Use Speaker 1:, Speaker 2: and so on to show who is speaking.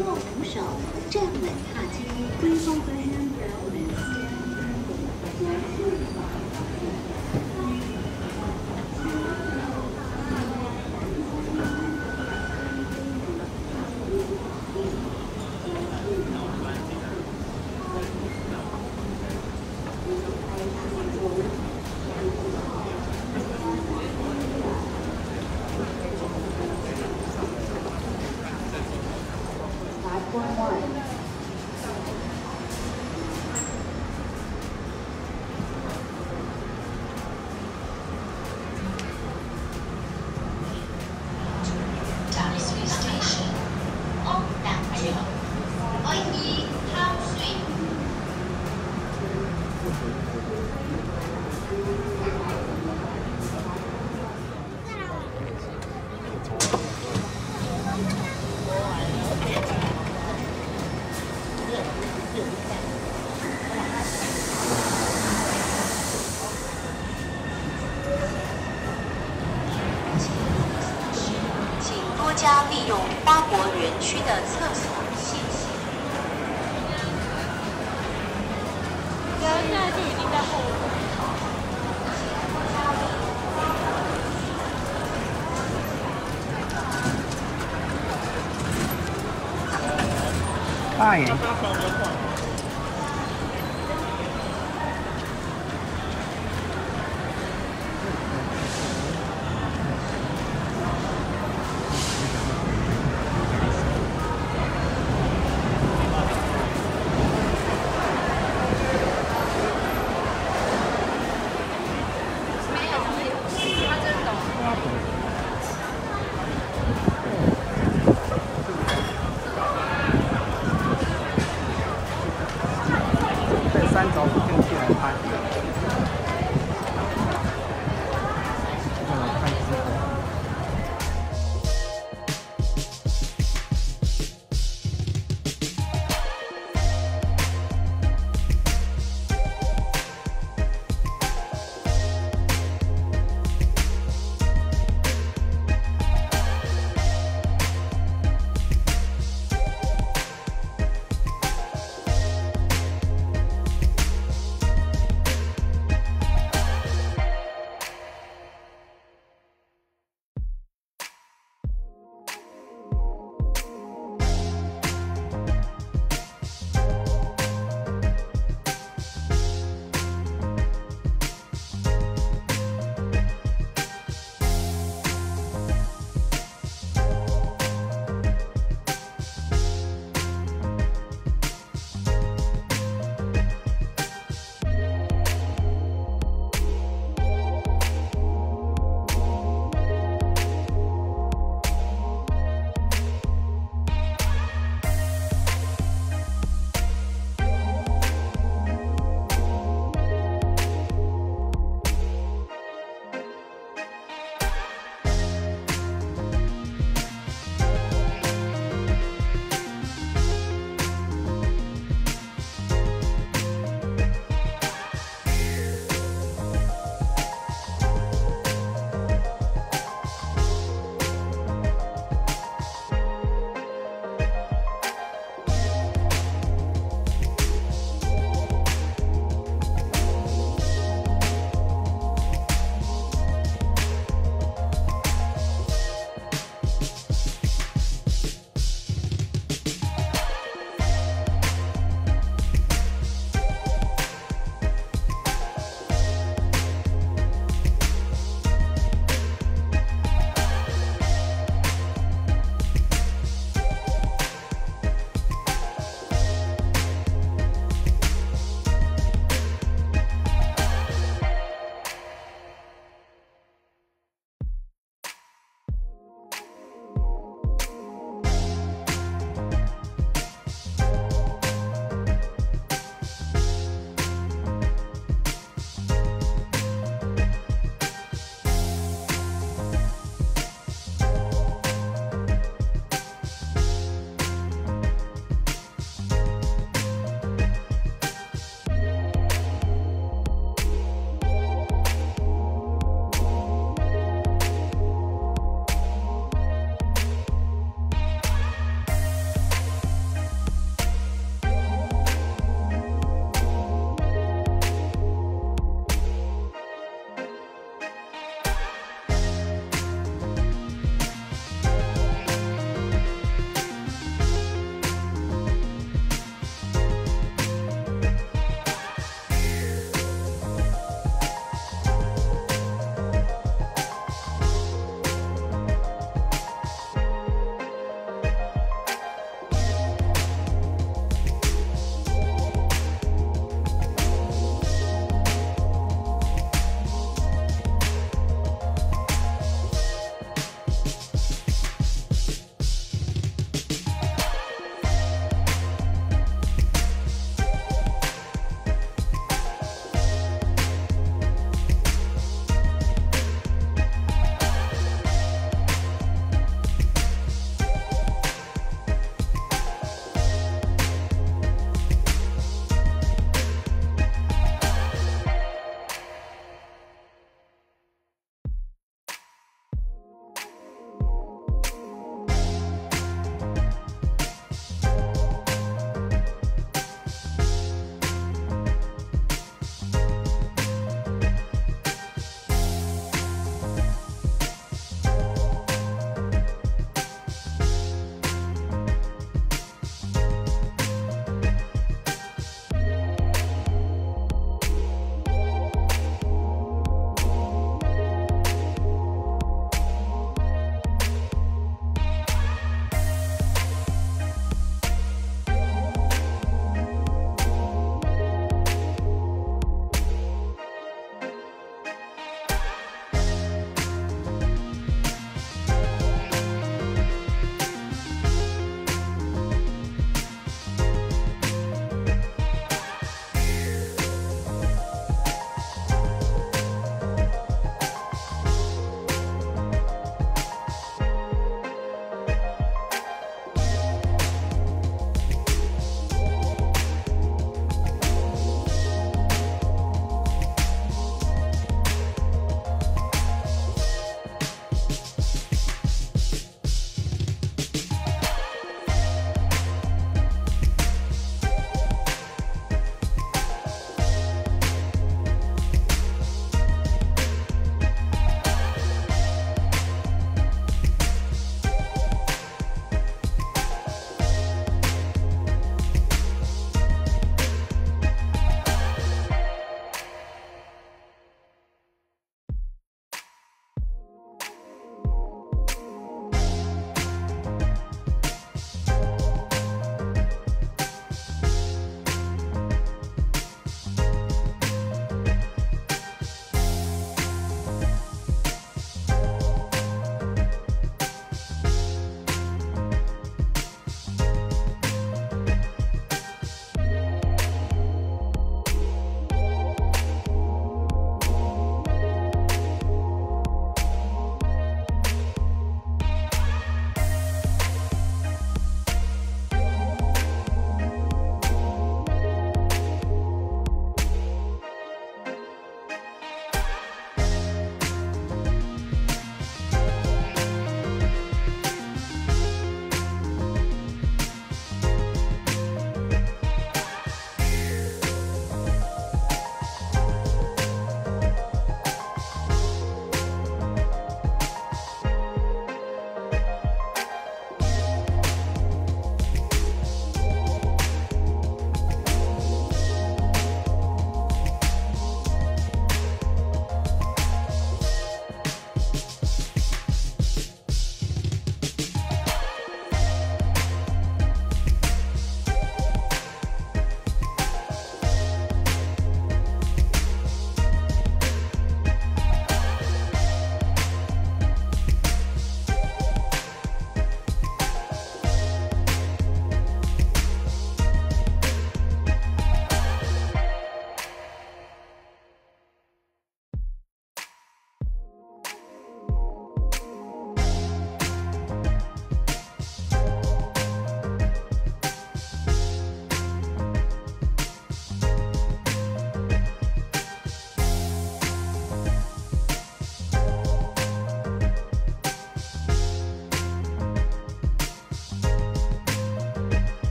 Speaker 1: 握扶手，站稳踏阶，
Speaker 2: 归风归。あ!